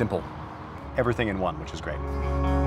simple. Everything in one, which is great.